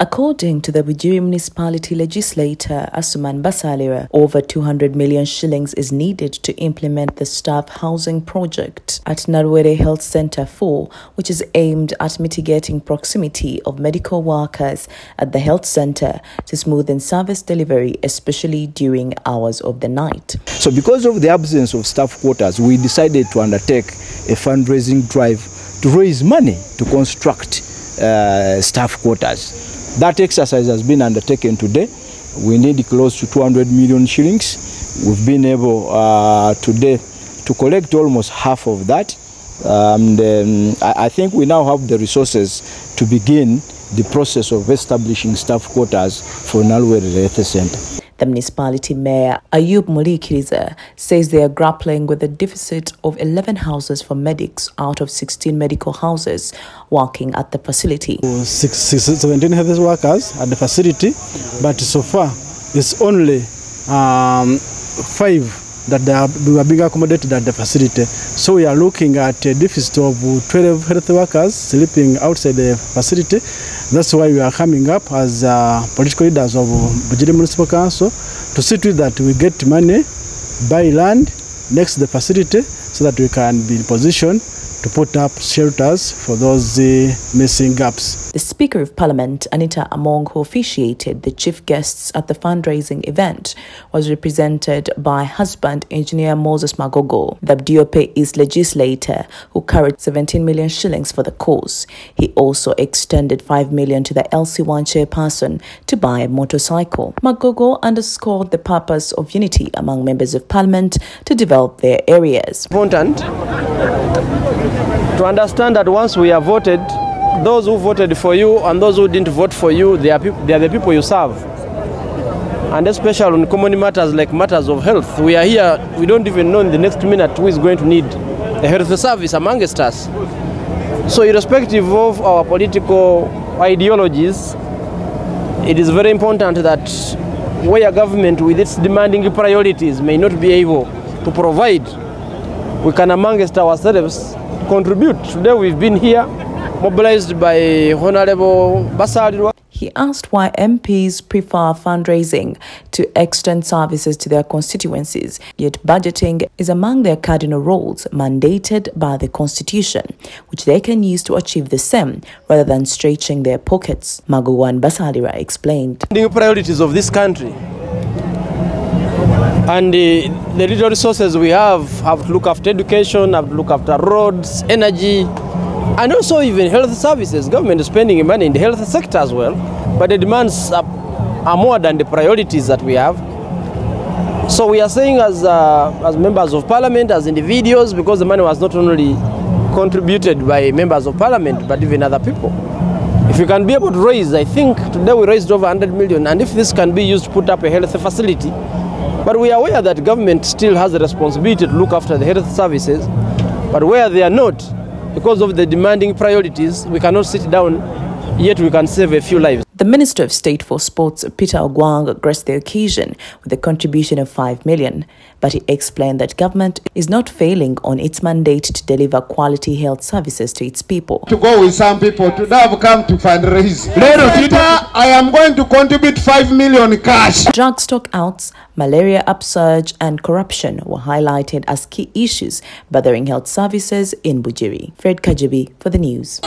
According to the Bugiri municipality legislator Asuman Basalira, over 200 million shillings is needed to implement the staff housing project at Narwere Health Center 4, which is aimed at mitigating proximity of medical workers at the health center to smoothen service delivery, especially during hours of the night. So because of the absence of staff quarters, we decided to undertake a fundraising drive to raise money to construct uh, staff quarters. That exercise has been undertaken today. We need close to 200 million shillings. We've been able uh, today to collect almost half of that. Um, I, I think we now have the resources to begin the process of establishing staff quarters for Nalwere Health Center. The municipality mayor Ayub Mulikiriza says they are grappling with a deficit of 11 houses for medics out of 16 medical houses working at the facility. Six, six, 17 health workers at the facility, but so far it's only um, five that they are, we are being accommodated at the facility. So we are looking at a deficit of 12 health workers sleeping outside the facility. That's why we are coming up as uh, political leaders of Bujiri Municipal Council to see to it that we get money, buy land next to the facility so that we can be in position to put up shelters for those uh, missing gaps. The Speaker of Parliament, Anita Among, who officiated the chief guests at the fundraising event, was represented by husband engineer Moses Magogo. The Budiope East legislator who carried 17 million shillings for the cause. He also extended 5 million to the LC1 chairperson to buy a motorcycle. Magogo underscored the purpose of unity among members of parliament to develop their areas. Important to understand that once we have voted, those who voted for you and those who didn't vote for you, they are, they are the people you serve. And especially on common matters like matters of health, we are here, we don't even know in the next minute who is going to need a health service amongst us. So irrespective of our political ideologies, it is very important that where government with its demanding priorities may not be able to provide, we can amongst ourselves contribute. Today we've been here mobilized by Honorable Basari. He asked why MPs prefer fundraising to extend services to their constituencies, yet budgeting is among their cardinal roles mandated by the Constitution, which they can use to achieve the same rather than stretching their pockets. Maguwan Basalira explained. The priorities of this country and the, the little resources we have have to look after education, have to look after roads, energy, and also even health services. Government is spending money in the health sector as well, but the demands are, are more than the priorities that we have. So we are saying as, uh, as members of parliament, as individuals, because the money was not only contributed by members of parliament, but even other people. If we can be able to raise, I think today we raised over 100 million, and if this can be used to put up a health facility, but we are aware that government still has a responsibility to look after the health services, but where they are not, because of the demanding priorities, we cannot sit down, yet we can save a few lives. The Minister of State for Sports, Peter Ogwang, graced the occasion with a contribution of 5 million, but he explained that government is not failing on its mandate to deliver quality health services to its people. To go with some people, today I've come to fundraise. Later, I am going to contribute 5 million cash. Drug stockouts, malaria upsurge, and corruption were highlighted as key issues bothering health services in Bugiri. Fred Kajibi for the news.